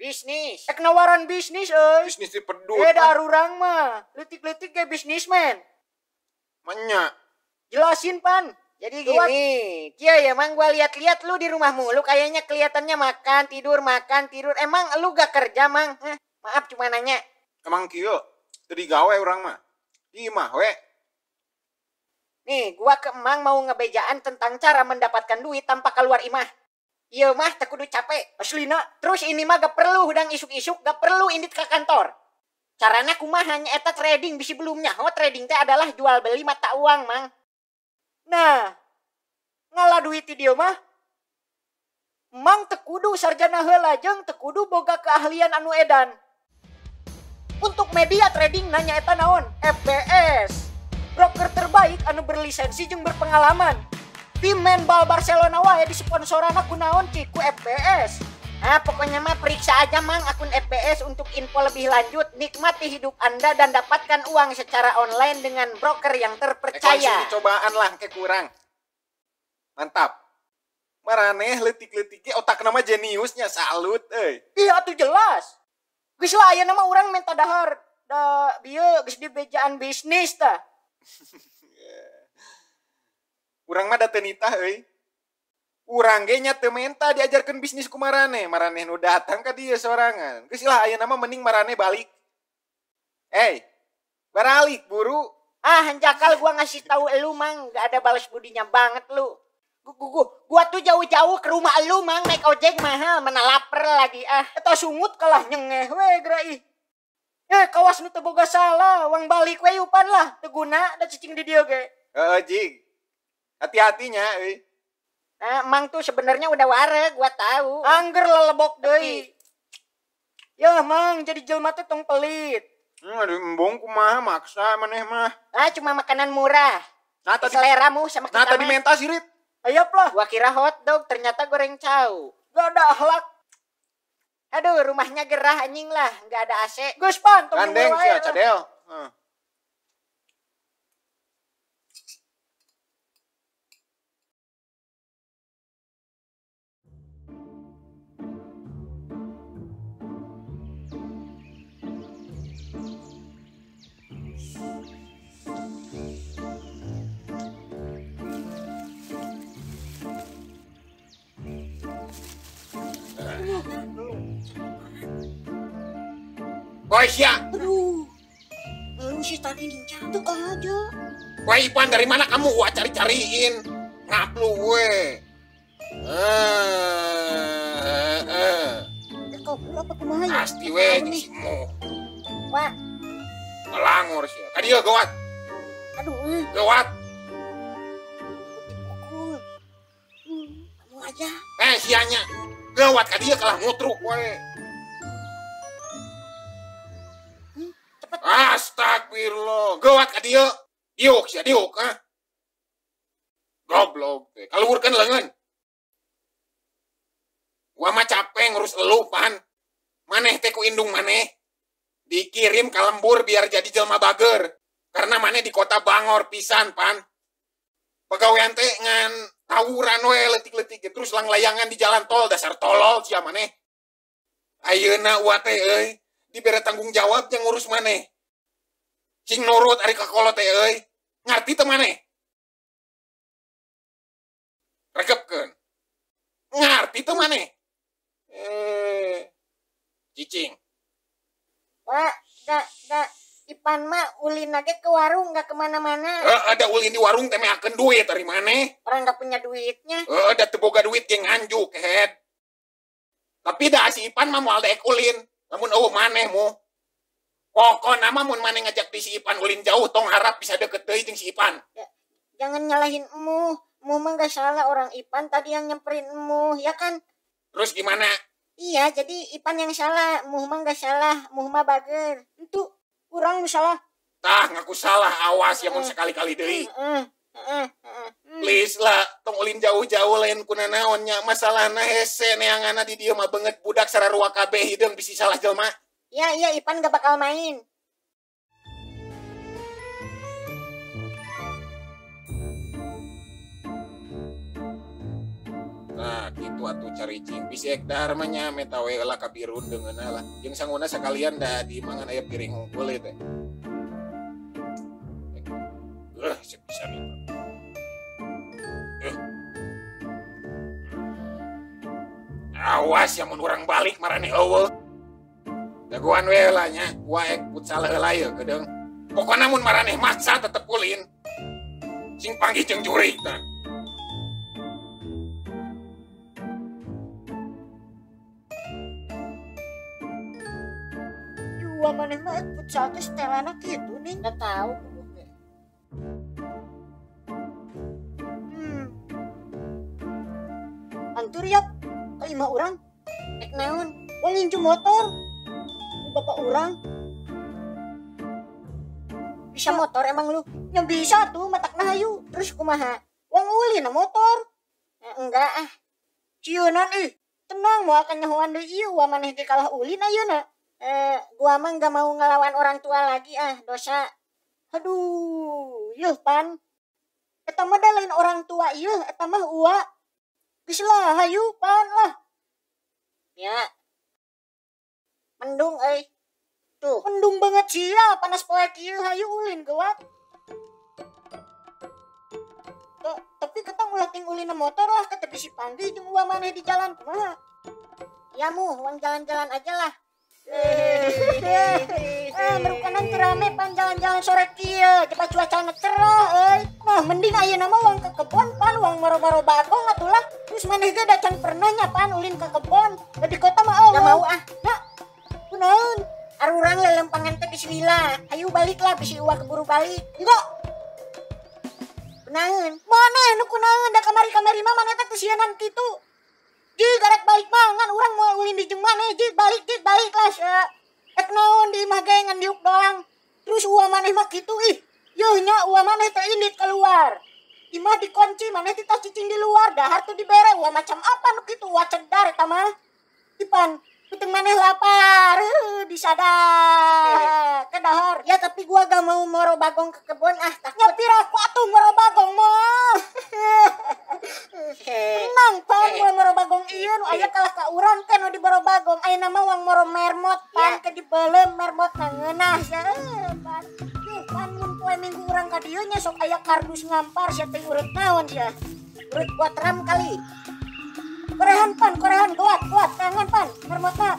Bisnis. Ek nawaran bisnis, euy. Bisnis di pedut. Eh, dar urang mah. Letik-letik kayak bisnismen. Manya. Jelasin, Pan. Jadi gini, kia ya emang gua lihat-lihat lu di rumah mulu kayaknya kelihatannya makan, tidur, makan, tidur. Emang lu gak kerja, Mang? Eh, maaf cuma nanya. Emang kieu teu digawe urang mah. Di imah we. Nih, gua ke Emang mau ngebejaan tentang cara mendapatkan duit tanpa keluar imah. Iya mah, tak kudu capek. Aslina, terus ini mah gak perlu hudang isuk-isuk, gak perlu indit ke kantor. Caranya kumah hanya eta trading bisi belumnya. Oh, trading teh adalah jual beli mata uang, Mang. Nah, ngalah duit di dia mah. Mang tekudu sarjana heula jeung tekudu boga keahlian anu edan. Untuk media trading nanya eta naon? FBS. Broker terbaik anu berlisensi jeung berpengalaman. Tim main bal Barcelona wae di sponsoran aku naon ciku FBS. Nah, pokoknya mah periksa aja mang akun FBS untuk info lebih lanjut. Nikmati hidup Anda dan dapatkan uang secara online dengan broker yang terpercaya. Ekonsumsi cobaan lah kayak kurang. Mantap. Maraneh letik-letiknya otak nama jeniusnya salut euy. Iya tuh jelas. Geus lah aya nama orang minta dahar. Da bieu geus di bejaan bisnis tah. Urang mah da teu nitah euy. Urang ge nya teu menta diajarkeun bisnis ku maraneh. Maraneh nu datang ka dieu sorangan. Geus lah aya nama mending maraneh balik. Eh, baralik buru. Ah, jakal gua ngasih tahu elu mang, gak ada balas budinya banget lu. Gua, gua, gua tuh jauh-jauh ke rumah lu mang naik ojek mahal, mana lapar lagi ah. Eta sungut kalah nyengeh we gerai. Eh, kawas nu teu boga salah, uang balik we upan lah, teu guna da cicing di dieu ge. Heeh, jing. Hati-hatinya euy. Nah, mang tuh sebenarnya udah wareg, gua tahu. Angger lelebok deui. Ya, mang jadi jelma teh tong pelit. Hmm, aduh embong kumaha maksa maneh mah. Ah, cuma makanan murah. Nah tadi Seleramu sama kita nah tadi mah. menta sirit. Ayap lah. Gua kira hot dog, ternyata goreng cau. Gak ada akhlak. Aduh, rumahnya gerah anjing lah, nggak ada AC. Gus pan, tunggu Gandeng sih cadel. Heeh. Woi sia, Aduh, lu sih tadi dicatuk aja. woi Ipan dari mana kamu? Gua cari-cariin. Ngap lu we. Eh, eh, kau apa kumaha ya? pasti we. Wah, Melangor sih. Kadieu gawat, aduh, eh, gawat. dipukul. Hmm, kamu aja. Eh sianya. Gawat kadieu kalah ngutruk we. Kadieu. Diuk sia diuk ah. Goblok teh. Kaluhurkeun leungeun. Gua mah capek ngurus elu pan. Maneh teh ku indung maneh. Dikirim ke lembur biar jadi jelma bager. Karena maneh di kota Bangor pisan pan. Pegawaian teh ngan tawuran we letik-letik terus lang layangan di jalan tol dasar tolol sia maneh. Ayeuna teh euy dibere tanggung jawab yang ngurus maneh. Cing nurut ari kakolo teh euy. Ngarti teu maneh? Regepkeun. Ngarti teu maneh? Eh, cicing. Wah, da, da, Ipan mah ulin aja ke warung, nggak ke mana-mana. Eh, ada ulin di warung teh meakeun duit dari maneh. Orang nggak punya duitnya. Eh, ada teu boga duit ge nganjuk head. Tapi dah si Ipan mah moal daek ulin. Lamun eueuh maneh mu. Pokona mah mun maneh ngajak di si Ipan ulin jauh tong harap bisa deket jeung si Ipan. Jangan nyalahin emu. Emu mah nggak salah orang Ipan tadi yang nyemperin emu, ya kan? Terus gimana? Iya, jadi Ipan yang salah. Emu mah nggak salah. Emu mah bager. Itu kurang salah. Tah ngaku salah awas ya mun sekali-kali heeh. Hmm. Please lah, tong ulin jauh-jauh lain kuna naonnya. Masalahna hese neanganna di dieu mah beungeut budak sararua kabeh hideung bisi salah jelma. Iya, iya, Ipan nggak bakal main. Nah, itu atuh cari cing bisek darmanya metawe lah kabirun dengan lah. Yang sanguna sekalian dah di mangan ayam piring hungkul itu eh bisa nih. Eh. awas yang orang balik marane eueuh jagoan we lah nya wae futsal heula ye gedeng pokoknya mun marane maksa tetep ulin sing panggil jeung jurik tah Dua mana mah futsal teh setelana gitu nih. Nggak tahu. Hmm. Antur ya, kelima orang. Ek naon? Wong nginju motor. Bapak orang. Bisa motor emang lu? Yang bisa tuh matak nahayu. Terus kumaha? Wong uli na motor. Eh, enggak ah. Ciunan ih. Tenang mau akan nyahuan deui ieu wa maneh kalah ulin ayeuna. Eh, gua mah nggak mau ngelawan orang tua lagi ah, dosa. Aduh, yuh pan. Eta mah lain orang tua yuh, eta mah ua. Geus hayu pan lah. Ya. Mendung euy. Tuh, mendung banget sih ya, panas poe kieu hayu ulin geuat. Ta- Tapi kita ngulah ulin na motor lah, kata si Pandi jeung ua maneh di jalan kumaha. Ya mu, uang jalan-jalan aja lah. Eh, merupakan rame pan jalan-jalan sore kia, cepat cuaca cerah, euy. Nah, mending ayeuna mah uang ke kebon pan, uang maro-maro bagong atulah. Terus maneh ge dacan pernah nya pan ulin ke kebon. Da di kota mah eueuh. mau ah. Nah, kunaon? Arurang lelempangan teh bismillah. Ayo balik lah, bisi uang keburu balik. Enggak. Kunaon? Mana nu kunaon da kamari-kamari mah maneh teh kesianan kitu. Ji garek balik mangan urang mau ulin di jeung maneh ji balik ji balik lah sia. Ek naon di ngan diuk doang. Terus uang maneh mah kitu ih. Yeuh nya uang maneh teh keluar. Imah dikunci teh tas cicing di luar dahar tuh dibere uang macam apa nu kitu uang cedar eta mah. Ipan Puting maneh lapar, uh, disadar, ke dahar. Ya tapi gua gak mau moro bagong ke kebun ah. Nyapir aku atuh moro bagong mah. Tenang pan gua moro bagong ieu nu aya kalah ka urang kan nu di moro bagong. Aya nama wang moro mermot pan ke di beuleum mermot na ngeunah sia. Eh, pan. Yuh, pan mun poe minggu urang ka dieu nya sok aya kardus ngampar sia teh urut naon sia. Urut buat ram kali. Korehan pan, korehan kuat, kuat, tangan pan, mermot na.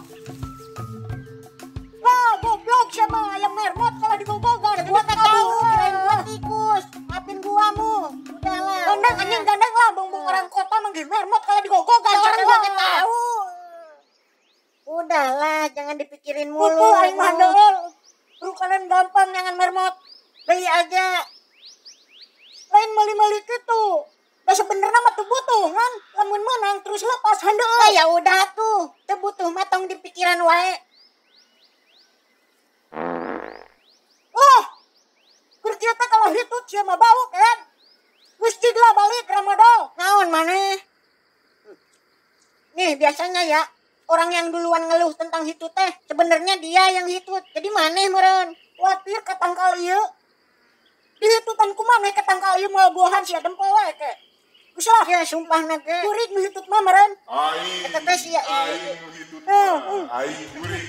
Wah, goblok sama ayam mermot kalau digogogan. Gua tak tahu, kirain gua tikus. Maafin gua mu. Udahlah. Gandang anjing gandang lah, bongbong orang kota manggil mermot kalau digogogan. Orang gua tahu. Udahlah, jangan dipikirin mulu. Kutu aing mandol. Lu kalian gampang jangan mermot. Beli aja. Lain mali-mali gitu. Nah sebenernya mah tuh butuh kan. Lamun menang terus lepas handel. Nah, ya udah tuh. Teu butuh matong di pikiran wae. Oh, teh kalau hitut sia mah bau kan. Wis lah balik Ramadol. Naon maneh? Nih biasanya ya orang yang duluan ngeluh tentang hitut teh sebenarnya dia yang hitut. Jadi maneh meureun? Khawatir katangkal ieu. Di hitutan kumaneh katangkal ieu moal buahan sia dempel wae ke. Ya sumpah nage. Kurik nu hitut mah meureun. Aing, Eta teh sia aing nu hitut Eh, mah, aing guring.